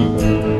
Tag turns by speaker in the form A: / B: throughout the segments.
A: Música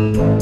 A: Thank you.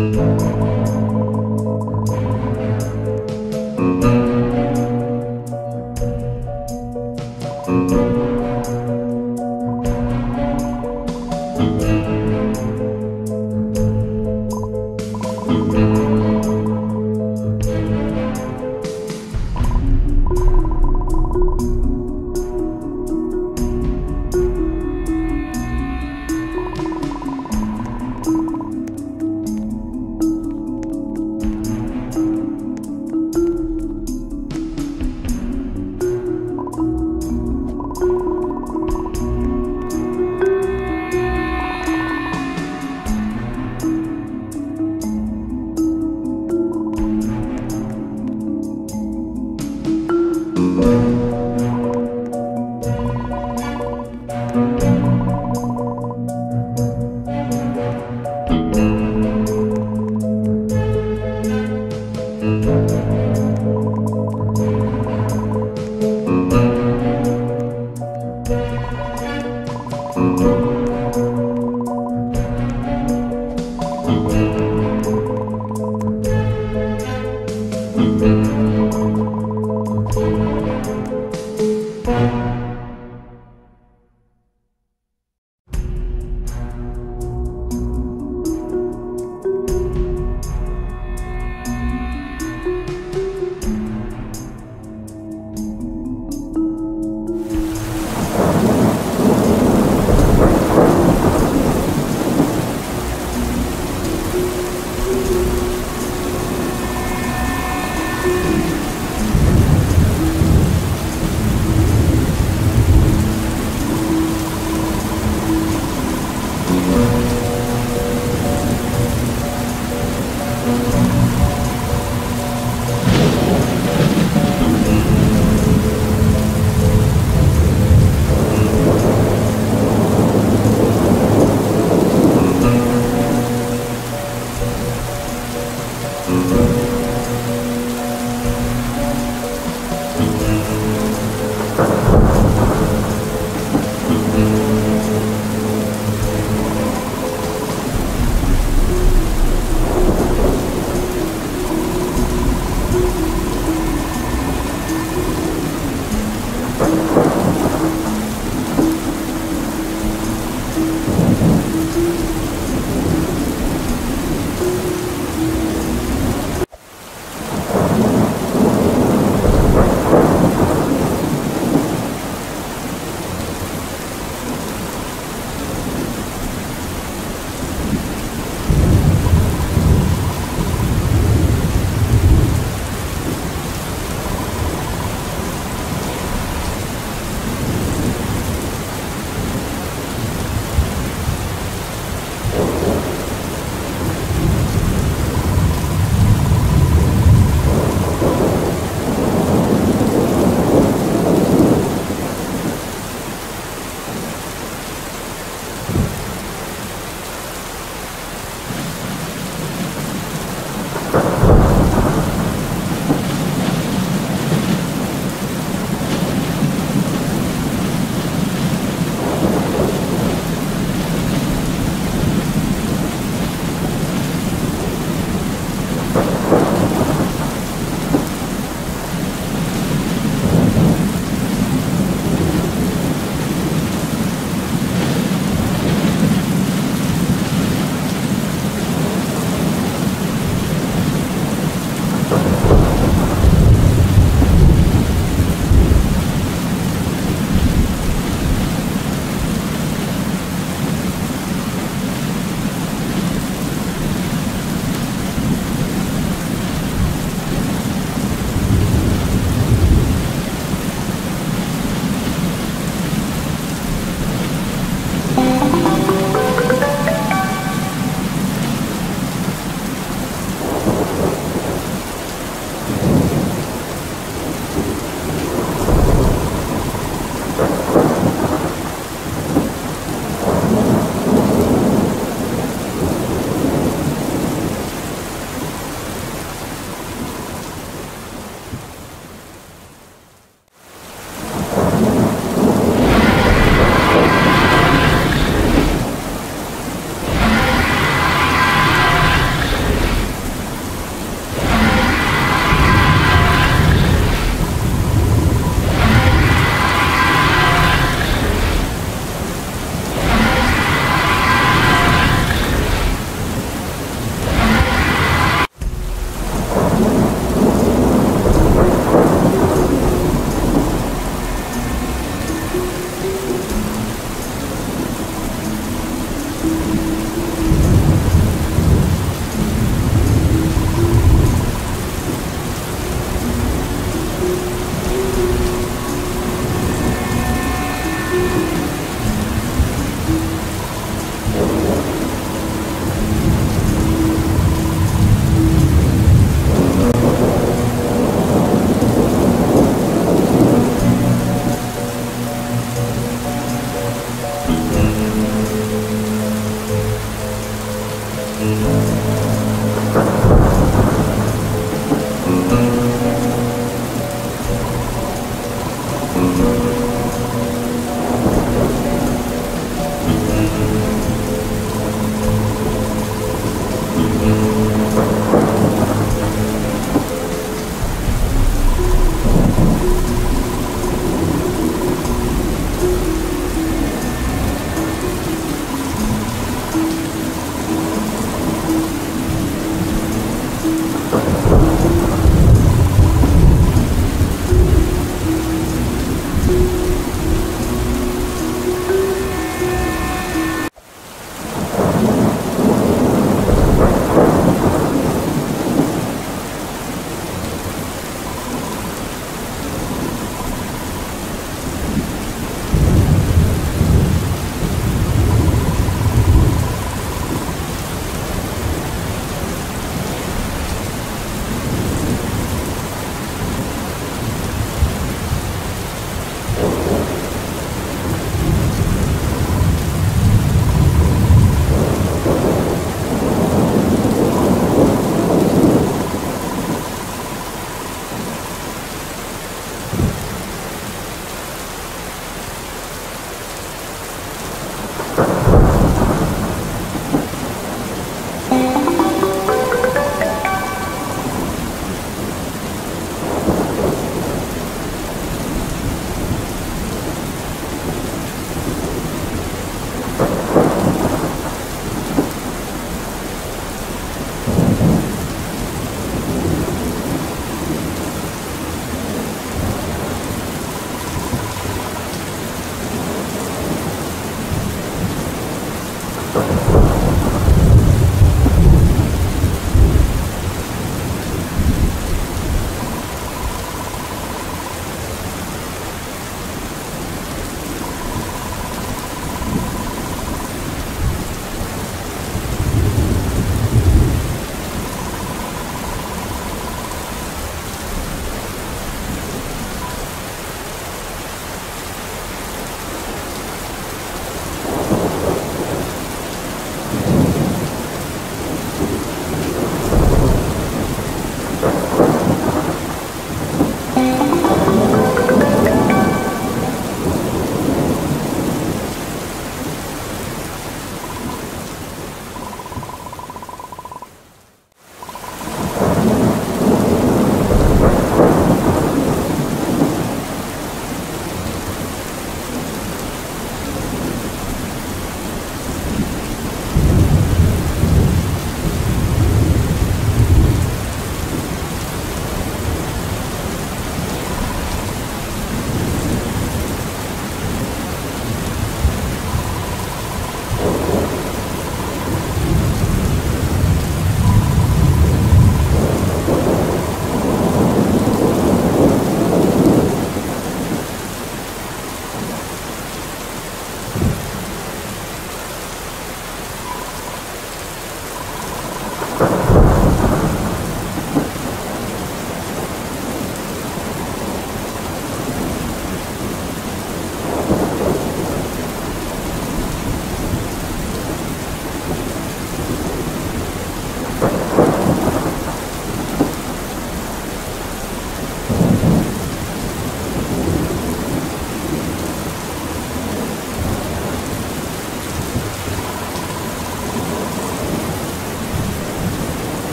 A: Música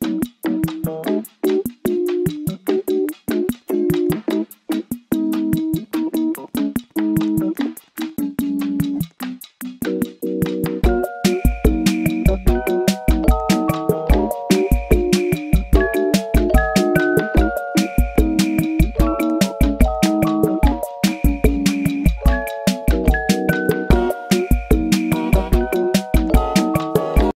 B: Thank you.